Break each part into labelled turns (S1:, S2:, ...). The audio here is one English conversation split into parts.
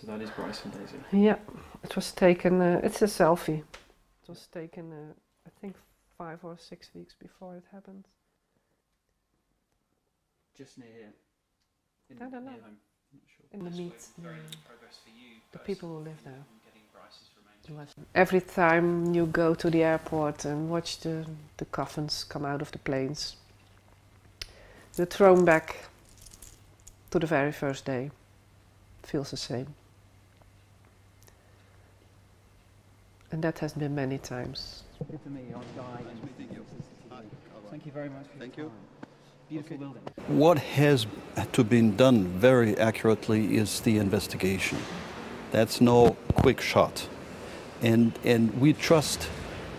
S1: So that is Bryce and Daisy.
S2: Yeah, it was taken. Uh, it's a selfie. It was taken, uh, I think, five or six weeks before it happened.
S1: Just near here. In,
S2: I don't know.
S1: near home. Not sure.
S2: In the
S1: This
S2: meat,
S1: way, very
S2: the-
S1: little progress for you.
S2: the people who live there.
S1: in getting Bryce's remains.
S2: Every time you go to the airport and watch the, the coffins come out of the planes, you're thrown back to the very first day. Feels the same. And that has been many times.
S1: Good to meet you. I'm Guy.
S3: Nice meeting you. Hi,
S1: Thank you very much
S3: Thank you.
S1: Beautiful
S3: Okay.
S1: building.
S3: What has to be done very accurately is the investigation. That's no quick shot. And, and we trust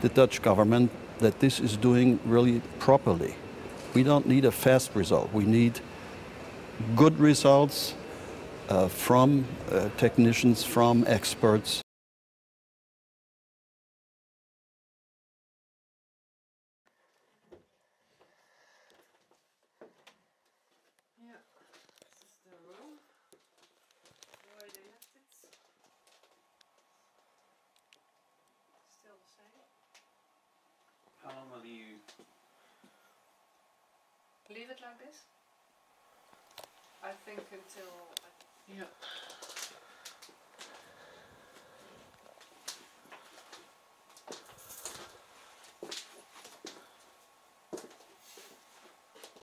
S3: the Dutch government that this is doing really properly. We don't need a fast result. We need good results uh, from uh, technicians, from experts.
S2: leave it like this. I think until... Uh, yeah.